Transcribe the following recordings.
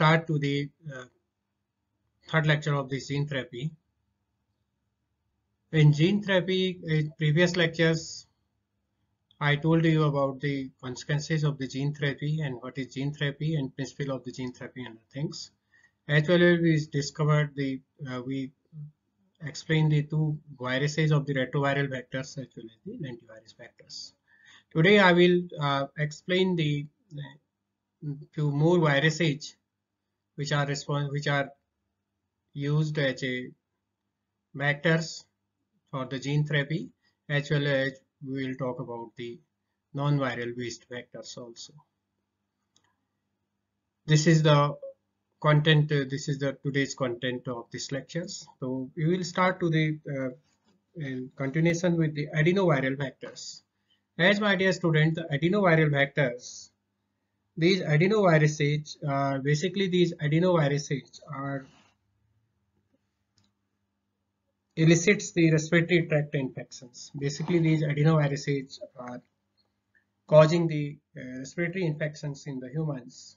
start to the uh, third lecture of this gene therapy. In gene therapy, in previous lectures, I told you about the consequences of the gene therapy and what is gene therapy and principle of the gene therapy and things. As well as we discovered the, uh, we explained the two viruses of the retroviral vectors as well as the lentivirus vectors. Today I will uh, explain the uh, few more viruses which are respons which are used as a vectors for the gene therapy as well as we will talk about the non-viral based vectors also. This is the content, uh, this is the today's content of this lectures. So we will start to the uh, continuation with the adenoviral vectors. As my dear student, the adenoviral vectors, these adenoviruses, uh, basically these adenoviruses are elicits the respiratory tract infections. Basically, these adenoviruses are causing the uh, respiratory infections in the humans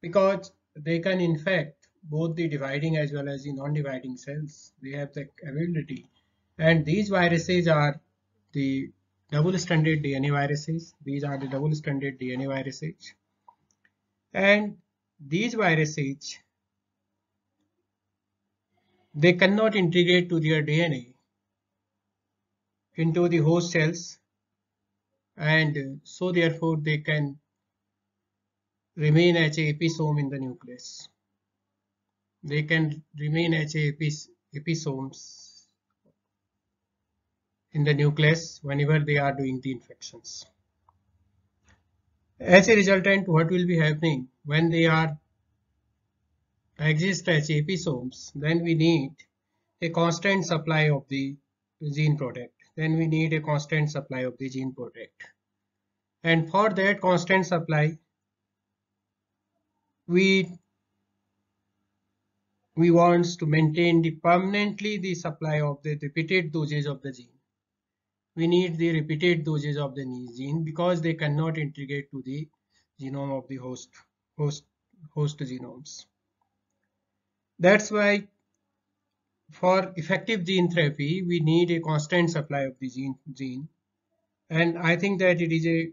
because they can infect both the dividing as well as the non-dividing cells. They have the ability and these viruses are the double-stranded DNA viruses. These are the double-stranded DNA viruses and these viruses they cannot integrate to their DNA into the host cells and so therefore they can remain as a episome in the nucleus. They can remain as a epis episomes in the nucleus whenever they are doing the infections. As a resultant, what will be happening when they are exist as episomes, then we need a constant supply of the gene product. Then we need a constant supply of the gene product. And for that constant supply, we we wants to maintain the permanently the supply of the repeated doses of the gene. We need the repeated doses of the gene because they cannot integrate to the genome of the host host host genomes. That's why for effective gene therapy, we need a constant supply of the gene, gene. And I think that it is a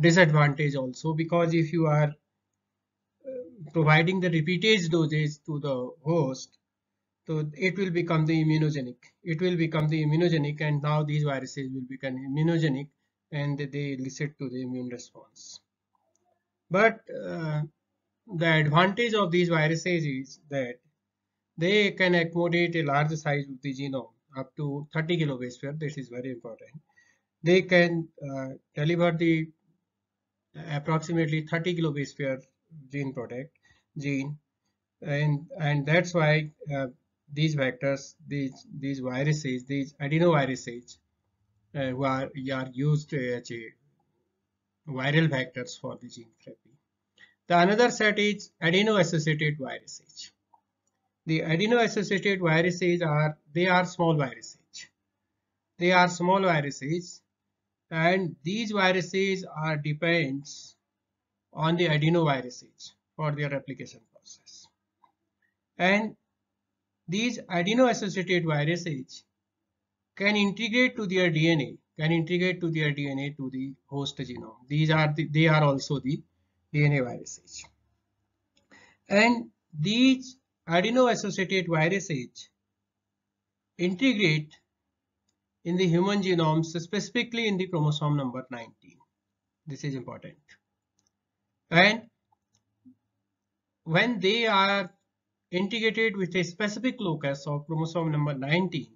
disadvantage also because if you are uh, providing the repeated doses to the host, so it will become the immunogenic. It will become the immunogenic and now these viruses will become immunogenic and they elicit to the immune response. But uh, the advantage of these viruses is that they can accommodate a large size of the genome up to 30 kilobase pair. This is very important. They can uh, deliver the approximately 30 kilobase pair gene product gene and and that's why uh, these vectors these these viruses these adenoviruses uh, who are, are used as a viral vectors for the gene therapy the another set is adeno-associated viruses. The adeno-associated viruses are, they are small viruses. They are small viruses and these viruses are depends on the adenoviruses for their replication process. And these adeno-associated viruses can integrate to their DNA, can integrate to their DNA to the host genome. These are the, they are also the DNA viruses. And these adeno-associated viruses integrate in the human genomes, specifically in the chromosome number 19. This is important. And when they are integrated with a specific locus of chromosome number 19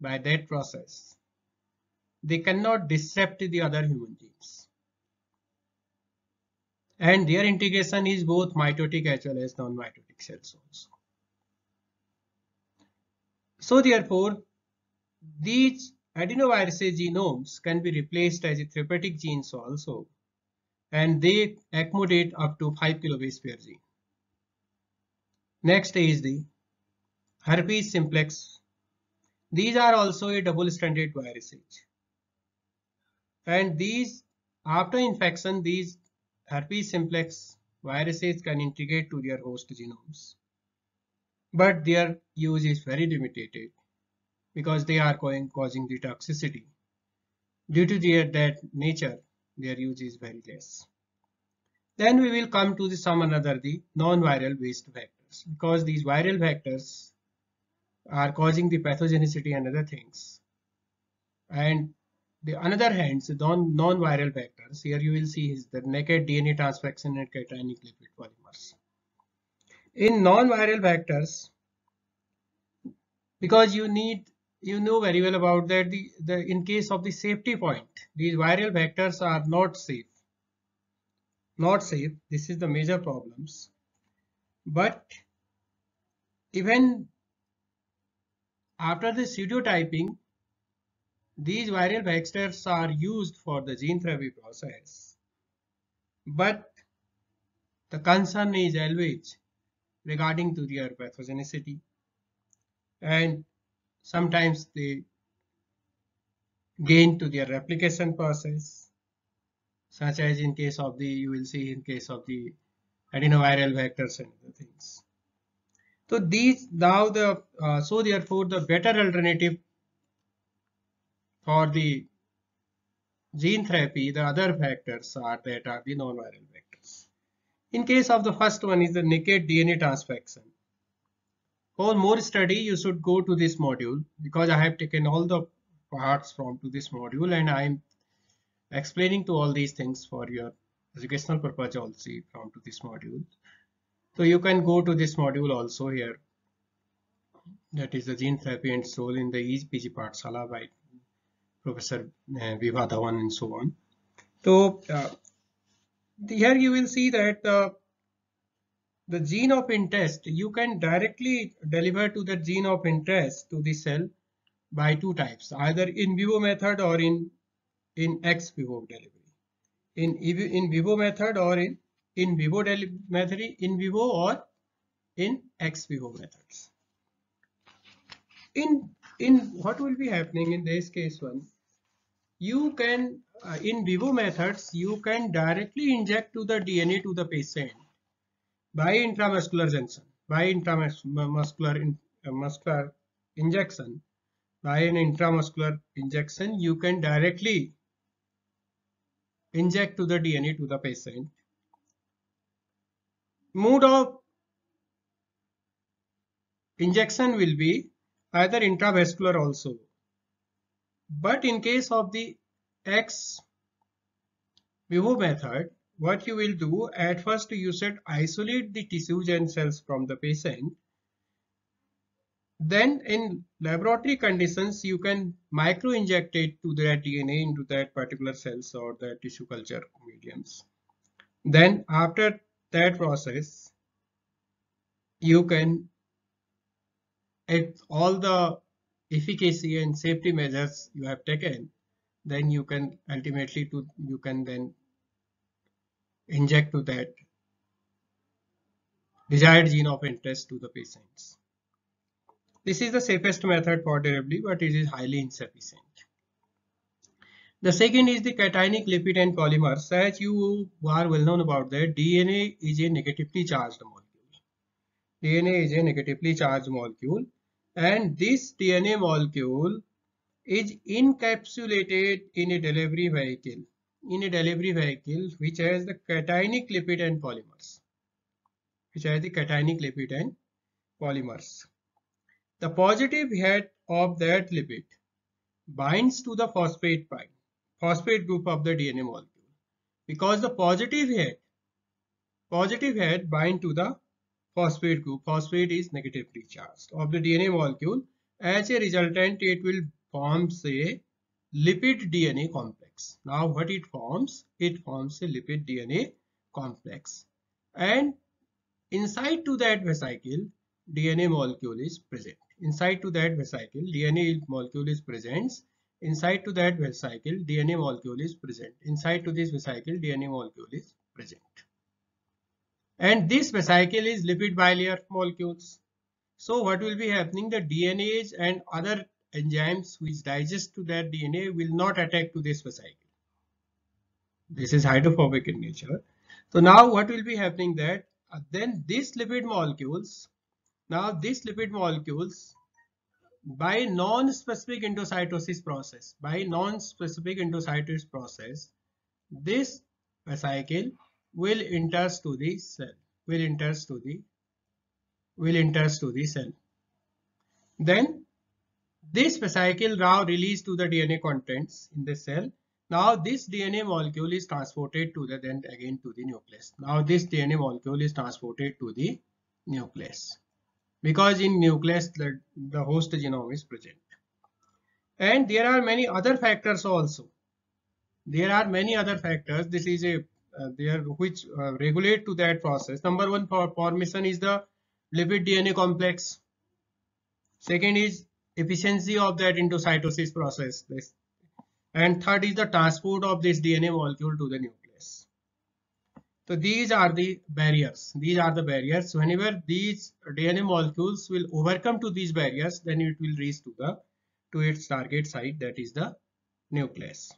by that process, they cannot disrupt the other human genes and their integration is both mitotic as well as non-mitotic cells also. So therefore, these adenovirus genomes can be replaced as therapeutic genes also and they accommodate up to 5 kilobase pair gene. Next is the herpes simplex. These are also a double-stranded viruses. And these, after infection, these herpes simplex viruses can integrate to their host genomes. But their use is very limited because they are causing the toxicity. Due to their that nature, their use is very less. Then we will come to the some another the non-viral waste vectors because these viral vectors are causing the pathogenicity and other things. And the another hand, the non-viral vectors, here you will see is the naked DNA transfection and cationic lipid polymers. In non-viral vectors, because you need you know very well about that the, the in case of the safety point these viral vectors are not safe not safe this is the major problems but even after the pseudotyping these viral vectors are used for the gene therapy process. But the concern is always regarding to their pathogenicity. And sometimes they gain to their replication process such as in case of the you will see in case of the adenoviral vectors and other things. So these now the uh, so therefore the better alternative for the gene therapy the other factors are that are the non-viral vectors. In case of the first one is the naked dna transfection. For more study, you should go to this module because I have taken all the parts from to this module and I'm explaining to all these things for your educational purpose also from to this module. So you can go to this module also here. That is the gene therapy and soul in the EPG Pathshala by Professor uh, Vibha Dhawan and so on. So uh, here you will see that uh, the gene of interest, you can directly deliver to the gene of interest to the cell by two types, either in vivo method or in, in ex vivo delivery. In, in vivo method or in in vivo method, in vivo or in ex vivo methods. In, in what will be happening in this case one, you can, uh, in vivo methods, you can directly inject to the DNA to the patient by intramuscular junction, by intramuscular in, uh, muscular injection, by an intramuscular injection, you can directly inject to the DNA to the patient. Mode of injection will be either intravascular also. But in case of the ex vivo method, what you will do at first you should isolate the tissues and cells from the patient then in laboratory conditions you can micro inject it to that DNA into that particular cells or the tissue culture mediums then after that process you can at all the efficacy and safety measures you have taken then you can ultimately to you can then inject to that desired gene of interest to the patients. This is the safest method for delivery, but it is highly insufficient. The second is the cationic lipid and polymers. As you are well known about that, DNA is a negatively charged molecule. DNA is a negatively charged molecule and this DNA molecule is encapsulated in a delivery vehicle in a delivery vehicle which has the cationic lipid and polymers which has the cationic lipid and polymers the positive head of that lipid binds to the phosphate phosphate group of the DNA molecule because the positive head positive head bind to the phosphate group phosphate is negatively charged of the DNA molecule as a resultant it will form say lipid DNA complex. Now what it forms? It forms a lipid DNA complex. And inside to that vesicle, DNA molecule is present. Inside to that vesicle, DNA molecule is present. Inside to that vesicle, DNA molecule is present. Inside to this vesicle, DNA molecule is present. And this vesicle is lipid bilayer molecules. So what will be happening? The DNAs and other enzymes which digest to that DNA will not attack to this vesicle. This is hydrophobic in nature. So now what will be happening that uh, then these lipid molecules, now these lipid molecules by non-specific endocytosis process, by non-specific endocytosis process, this vesicle will enters to the cell, will enters to the, will enters to the cell. Then this vesicle now released to the DNA contents in the cell. Now this DNA molecule is transported to the then again to the nucleus. Now this DNA molecule is transported to the nucleus because in nucleus the, the host genome is present. And there are many other factors also. There are many other factors. This is a uh, there which uh, regulate to that process. Number one for formation is the lipid DNA complex. Second is efficiency of that endocytosis process. This. And third is the transport of this DNA molecule to the nucleus. So these are the barriers. These are the barriers. Whenever these DNA molecules will overcome to these barriers, then it will reach to the to its target site that is the nucleus.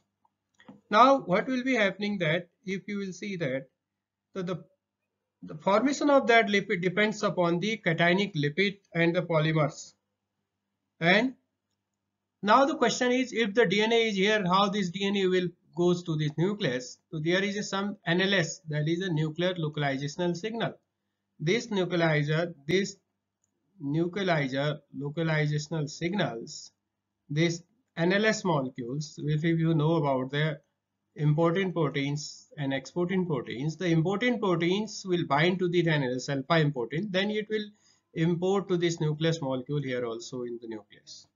Now what will be happening that if you will see that so the the formation of that lipid depends upon the cationic lipid and the polymers and now the question is if the DNA is here how this DNA will goes to this nucleus so there is some NLS that is a nuclear localizational signal this nuclearizer, this nuclearizer localizational signals this NLS molecules if you know about the important proteins and exportin proteins the important proteins will bind to the NLS alpha important then it will import to this nucleus molecule here also in the nucleus.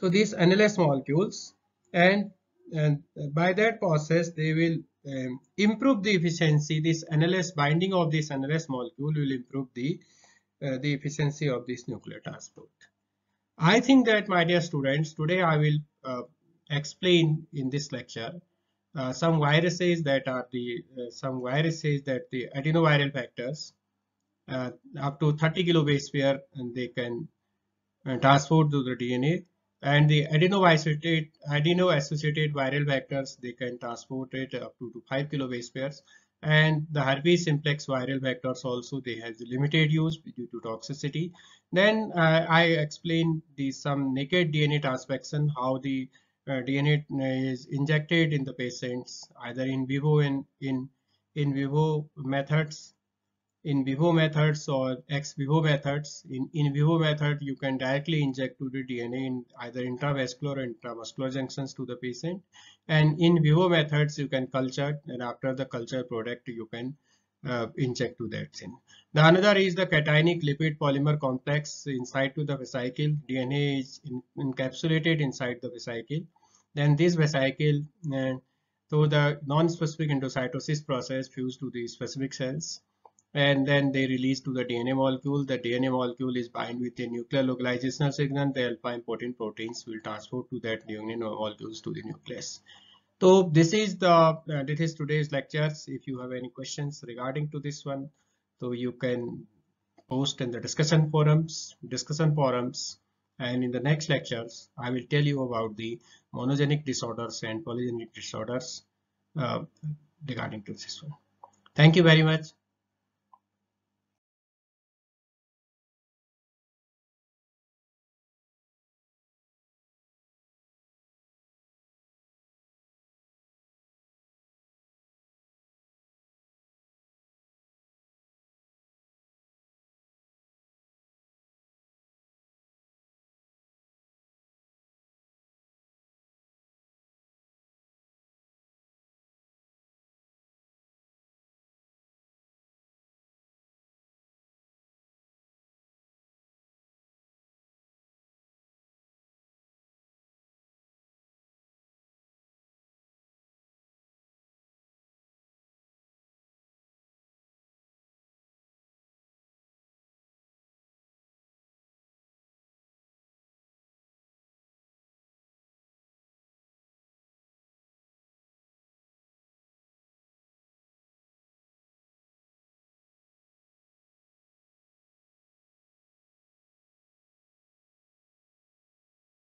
So these NLS molecules and, and by that process they will um, improve the efficiency this NLS binding of this NLS molecule will improve the uh, the efficiency of this nuclear transport. I think that my dear students today I will uh, explain in this lecture uh, some viruses that are the uh, some viruses that the adenoviral vectors uh, up to 30 kilobase pair and they can uh, transport to the DNA and the adeno-associated adeno-associated viral vectors they can transport it up to, to 5 kilobase pairs. And the herpes simplex viral vectors also they have limited use due to toxicity. Then uh, i explained the some naked dna transfection how the uh, dna is injected in the patients either in vivo and in in vivo methods in vivo methods or ex vivo methods. In in vivo method, you can directly inject to the DNA in either intravascular or intramuscular junctions to the patient. And in vivo methods, you can culture and after the culture product, you can uh, inject to that thing. The another is the cationic lipid polymer complex inside to the vesicle. DNA is in, encapsulated inside the vesicle. Then this vesicle, uh, through the non-specific endocytosis process, fuse to the specific cells and then they release to the DNA molecule. The DNA molecule is bind with a nuclear localizational signal. The alpha important proteins will transport to that DNA molecules to the nucleus. So this is the uh, this is today's lectures. If you have any questions regarding to this one, so you can post in the discussion forums, discussion forums, and in the next lectures, I will tell you about the monogenic disorders and polygenic disorders uh, regarding to this one. Thank you very much.